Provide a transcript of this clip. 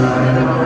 Amen.